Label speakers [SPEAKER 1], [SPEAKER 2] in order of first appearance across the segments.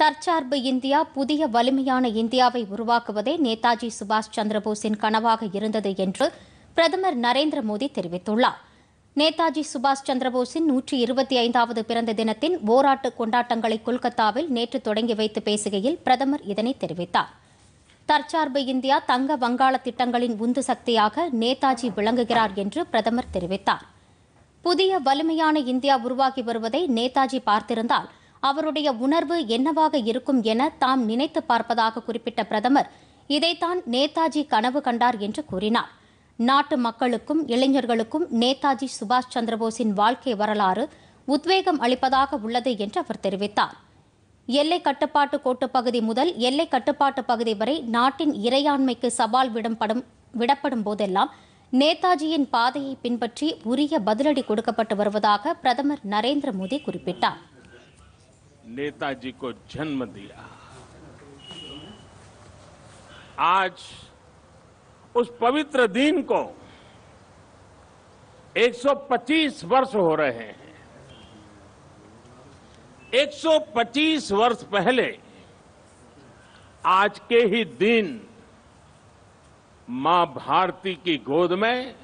[SPEAKER 1] தற்சார்பு இந்தியா புதிய வலிமையான இந்தியாவை உருவாக்குவதே நேதாஜி சுபாஷ் சந்திரபோஸின் கனவாக இருந்தது என்று பிரதமர் நரேந்திர மோடி தெரிவித்துள்ளார் நேதாஜி சுபாஷ் சந்திரபோஸின் நூற்றி இருபத்தி ஐந்தாவது பிறந்த தினத்தின் ஓராட்டு கொண்டாட்டங்களை கொல்கத்தாவில் நேற்று தொடங்கி வைத்து பேசுகையில் பிரதமர் இதனை தெரிவித்தார் தற்சார்பு இந்தியா தங்க வங்காள திட்டங்களின் உந்து சக்தியாக நேதாஜி விளங்குகிறார் என்று பிரதமர் தெரிவித்தார் புதிய வலிமையான இந்தியா உருவாகி வருவதை நேதாஜி பார்த்திருந்தால் அவருடைய உணர்வு என்னவாக இருக்கும் என தாம் நினைத்து பார்ப்பதாக குறிப்பிட்ட பிரதமர் இதைத்தான் நேதாஜி கனவு கண்டார் என்று கூறினார் நாட்டு மக்களுக்கும் இளைஞர்களுக்கும் நேதாஜி சுபாஷ் சந்திரபோஸின் வாழ்க்கை வரலாறு உத்வேகம் அளிப்பதாக உள்ளது என்று அவர் தெரிவித்தார் எல்லை கட்டுப்பாட்டு கோட்டு பகுதி முதல் எல்லை கட்டுப்பாட்டு பகுதி வரை நாட்டின் இறையாண்மைக்கு சவால் விடப்படும் விடப்படும் போதெல்லாம் நேதாஜியின் பாதையை பின்பற்றி உரிய பதிலடி கொடுக்கப்பட்டு வருவதாக பிரதமர் நரேந்திர மோடி குறிப்பிட்டார்
[SPEAKER 2] नेताजी को जन्म दिया आज उस पवित्र दिन को 125 वर्ष हो रहे हैं 125 वर्ष पहले आज के ही दिन मां भारती की गोद में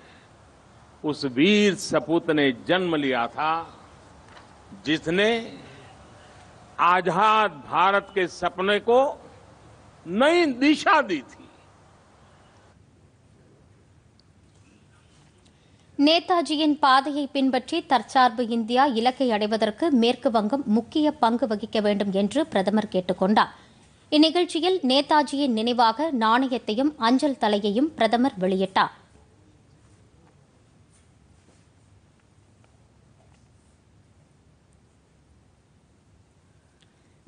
[SPEAKER 2] उस वीर सपूत ने जन्म लिया था जिसने आजाद भारत के सपने को नई दिशा दी थी
[SPEAKER 1] நேதாஜியின் பாதையை பின்பற்றி தற்சார்பு இந்தியா இலக்கை அடைவதற்கு மேற்கு வங்கம் முக்கிய பங்கு வகிக்க வேண்டும் என்று பிரதமர் கேட்டுக்கொண்டார் இந்நிகழ்ச்சியில் நேதாஜியின் நினைவாக நாணயத்தையும் அஞ்சல் தலையையும் பிரதமர் வெளியிட்டார்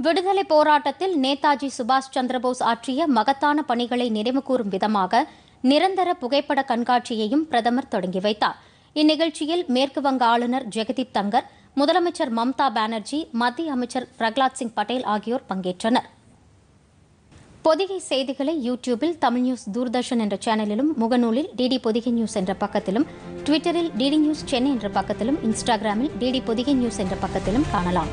[SPEAKER 1] விடுதலை போராட்டத்தில் நேதாஜி சுபாஷ் சந்திரபோஸ் ஆற்றிய மகத்தான பணிகளை நினைவுகூரும் விதமாக நிரந்தர புகைப்பட கண்காட்சியையும் பிரதமர் தொடங்கி வைத்தார் இந்நிகழ்ச்சியில் மேற்கு வங்க ஆளுநர் ஜெகதீப் தங்கர் முதலமைச்சர் மம்தா பானர்ஜி மத்திய அமைச்சர் பிரகலாத் சிங் பட்டேல் ஆகியோர் பங்கேற்றனர் பொதிகை செய்திகளை யூ டியூபில் தமிழ் நியூஸ் தூர்தர்ஷன் என்ற சேனலிலும் முகநூலில் டிடி பொதிகை நியூஸ் என்ற பக்கத்திலும் ட்விட்டரில் டிடி நியூஸ் சென்னை என்ற பக்கத்திலும் இன்ஸ்டாகிராமில் டிடி பொதிகை நியூஸ் என்ற பக்கத்திலும் காணலாம்